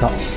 到。